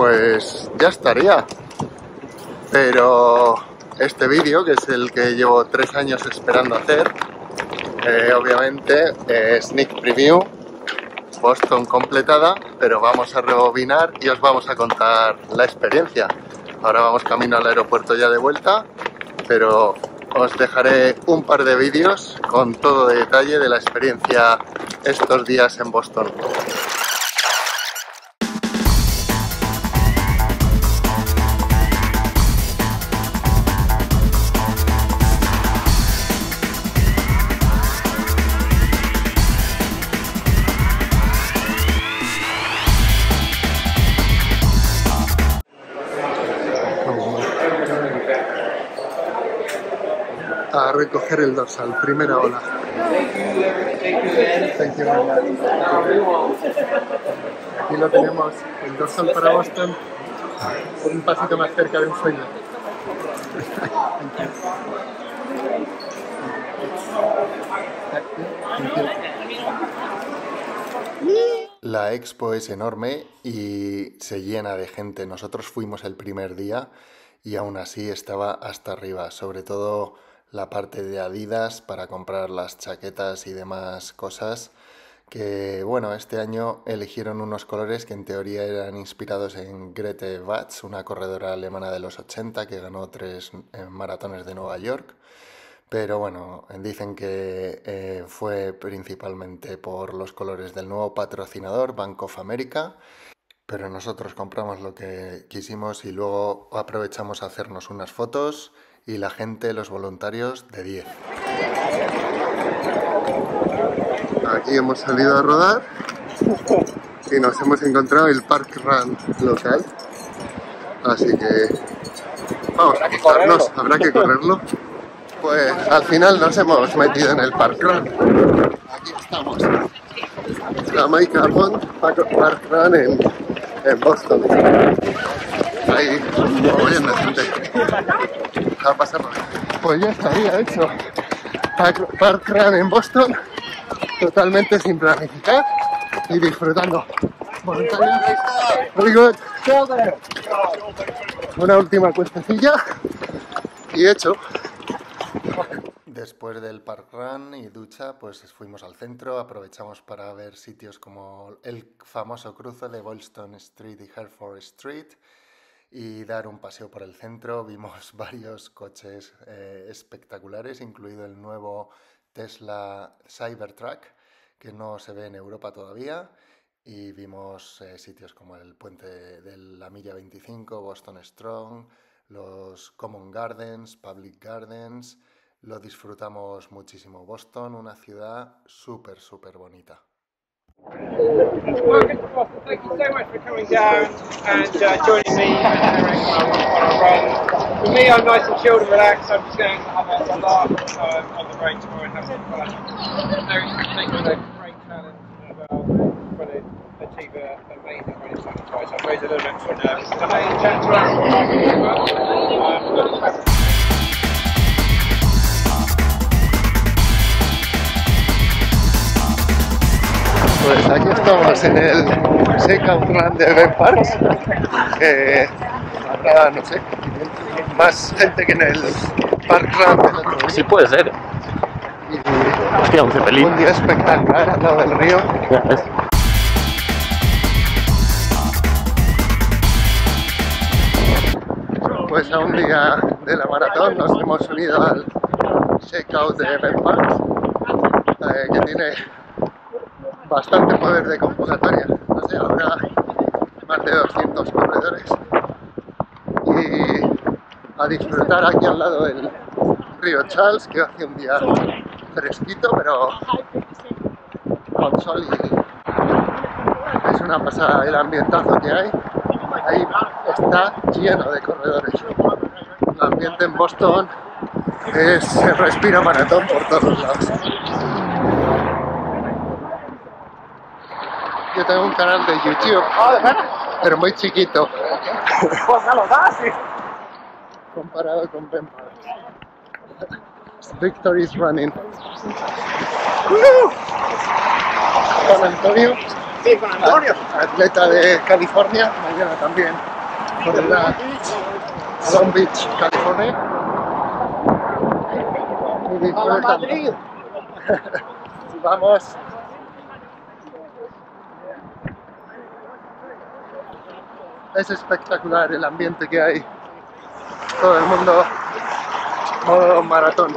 pues ya estaría. Pero este vídeo, que es el que llevo tres años esperando hacer, eh, obviamente es sneak preview, Boston completada, pero vamos a rebobinar y os vamos a contar la experiencia. Ahora vamos camino al aeropuerto ya de vuelta, pero os dejaré un par de vídeos con todo detalle de la experiencia estos días en Boston. Recoger el dorsal, primera ola. Aquí lo tenemos, el dorsal para Boston, un pasito más cerca de un sueño. La expo es enorme y se llena de gente. Nosotros fuimos el primer día y aún así estaba hasta arriba, sobre todo la parte de Adidas para comprar las chaquetas y demás cosas que bueno, este año eligieron unos colores que en teoría eran inspirados en Grete Watz, una corredora alemana de los 80 que ganó tres eh, maratones de Nueva York. Pero bueno, dicen que eh, fue principalmente por los colores del nuevo patrocinador, Bank of America. Pero nosotros compramos lo que quisimos y luego aprovechamos a hacernos unas fotos y la gente, los voluntarios, de 10. Aquí hemos salido a rodar y nos hemos encontrado el Park Run local. Así que vamos a corrernos, habrá que correrlo. Pues al final nos hemos metido en el Park Run. Aquí estamos. La Mike Carbon Park Run en, en Boston. Ahí, muy de gente a pasarlo. Pues ya estaría hecho. Park, Run en Boston, totalmente sin planificar y disfrutando. Muy good. Una última cuestecilla y hecho. Después del park run y ducha, pues fuimos al centro, aprovechamos para ver sitios como el famoso cruce de Boylston Street y Hereford Street, y dar un paseo por el centro. Vimos varios coches eh, espectaculares, incluido el nuevo Tesla Cybertruck, que no se ve en Europa todavía. Y vimos eh, sitios como el puente de la Milla 25, Boston Strong, los Common Gardens, Public Gardens. Lo disfrutamos muchísimo. Boston, una ciudad súper, súper bonita. Thank you so much for coming down and uh, joining me. For me, I'm nice and chilled and relaxed. I'm just going to have a, laugh um, on the road tomorrow and have some fun. Great challenge as well, trying to achieve an amazing running. So I'm raised a little bit for nerves. So, hey, chat to us. Um, Pues aquí estamos en el Shakeout Run de Ben Parks, que habrá, no sé, más gente que en el Park Run del otro día. Sí puede ser. Y Hostia, un cepelín. un día espectacular al lado del río. Ya ves. Pues a un día de la maratón nos hemos unido al Shakeout de Ben Parks, eh, que tiene bastante poder de convocatoria. No sé, habrá más de 200 corredores. Y a disfrutar aquí al lado del río Charles, que hace un día fresquito, pero con sol y es una pasada el ambientazo que hay. Ahí está lleno de corredores. El ambiente en Boston es, se respira maratón por todos lados. Tengo un canal de YouTube, pero muy chiquito. Comparado con Ben. Victory is running. Con Antonio, Sí, con Antonio. atleta de California, mañana también a Long Beach, California. Y disfrutando. Vamos. Es espectacular el ambiente que hay. Todo el mundo modo maratón.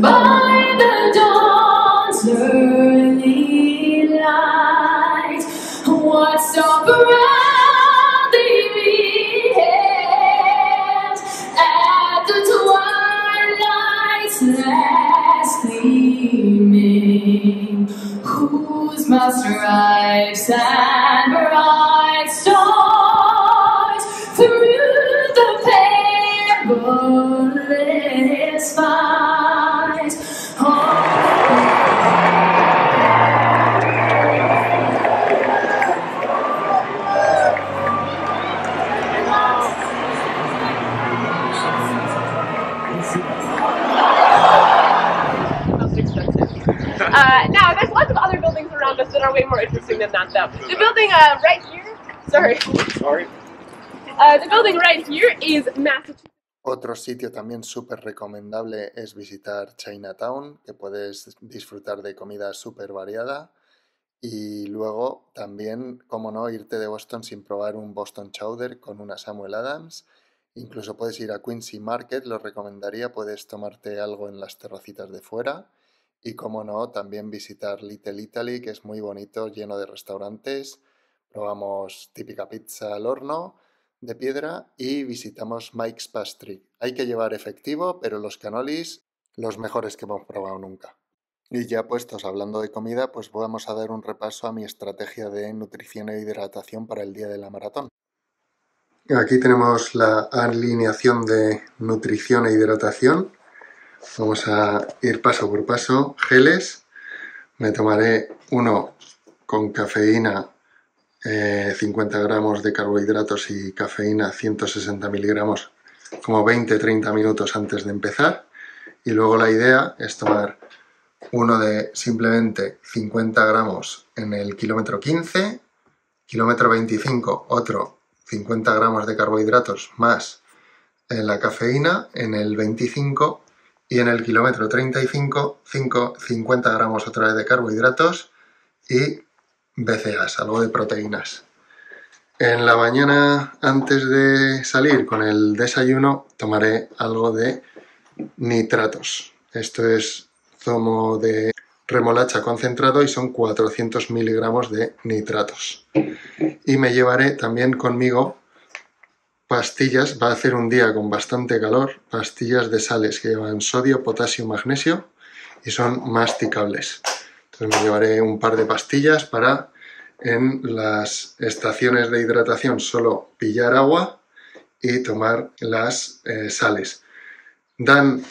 Bye. Uh, now, there's lots of other buildings around us that are way more interesting than that, though. The building uh, right here, sorry, Sorry. uh, the building right here is Massachusetts. Otro sitio también súper recomendable es visitar Chinatown, que puedes disfrutar de comida súper variada. Y luego también, como no, irte de Boston sin probar un Boston Chowder con una Samuel Adams. Incluso puedes ir a Quincy Market, lo recomendaría, puedes tomarte algo en las terracitas de fuera. Y como no, también visitar Little Italy, que es muy bonito, lleno de restaurantes. Probamos típica pizza al horno de piedra y visitamos Mike's Pastry. Hay que llevar efectivo, pero los canolis, los mejores que hemos probado nunca. Y ya puestos hablando de comida, pues vamos a dar un repaso a mi estrategia de nutrición e hidratación para el día de la maratón. Aquí tenemos la alineación de nutrición e hidratación. Vamos a ir paso por paso. Geles. Me tomaré uno con cafeína, eh, 50 gramos de carbohidratos y cafeína, 160 miligramos, como 20-30 minutos antes de empezar. Y luego la idea es tomar uno de simplemente 50 gramos en el kilómetro 15, kilómetro 25 otro 50 gramos de carbohidratos más en la cafeína en el 25 y en el kilómetro 35 5, 50 gramos otra vez de carbohidratos y BCAAs, algo de proteínas. En la mañana antes de salir con el desayuno tomaré algo de nitratos. Esto es zumo de remolacha concentrado y son 400 miligramos de nitratos. Y me llevaré también conmigo pastillas, va a hacer un día con bastante calor, pastillas de sales que llevan sodio, potasio, magnesio y son masticables. Entonces me llevaré un par de pastillas para en las estaciones de hidratación solo pillar agua y tomar las eh, sales. Dan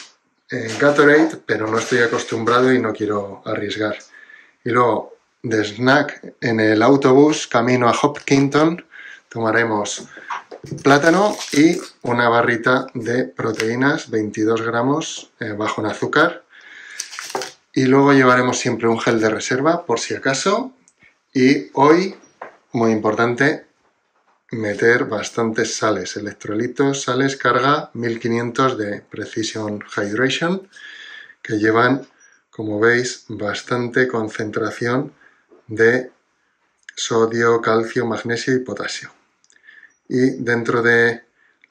eh, Gatorade, pero no estoy acostumbrado y no quiero arriesgar. Y luego de snack en el autobús camino a Hopkinton tomaremos plátano y una barrita de proteínas, 22 gramos, eh, bajo en azúcar. Y luego llevaremos siempre un gel de reserva, por si acaso. Y hoy, muy importante, meter bastantes sales, electrolitos, sales, carga 1500 de Precision Hydration, que llevan, como veis, bastante concentración de sodio, calcio, magnesio y potasio y dentro de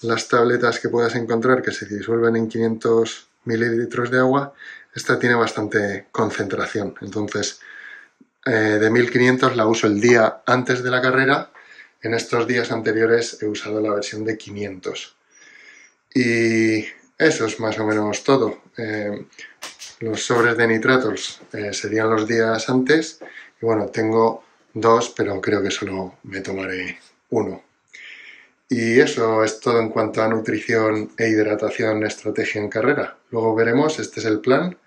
las tabletas que puedas encontrar que se disuelven en 500 mililitros de agua, esta tiene bastante concentración. Entonces, eh, de 1500 la uso el día antes de la carrera. En estos días anteriores he usado la versión de 500. Y eso es más o menos todo. Eh, los sobres de nitratos eh, serían los días antes. Y bueno, tengo dos, pero creo que solo me tomaré uno. Y eso es todo en cuanto a nutrición e hidratación, estrategia en carrera. Luego veremos, este es el plan,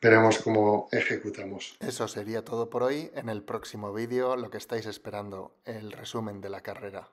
veremos cómo ejecutamos. Eso sería todo por hoy. En el próximo vídeo lo que estáis esperando, el resumen de la carrera.